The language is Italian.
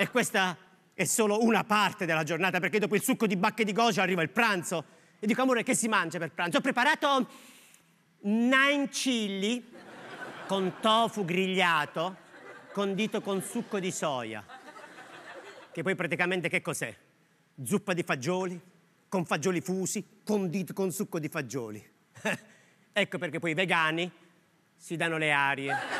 E questa è solo una parte della giornata, perché dopo il succo di bacche di goja arriva il pranzo. E dico, amore, che si mangia per pranzo? Ho preparato nine chili con tofu grigliato, condito con succo di soia. Che poi praticamente che cos'è? Zuppa di fagioli, con fagioli fusi, condito con succo di fagioli. ecco perché poi i vegani si danno le arie.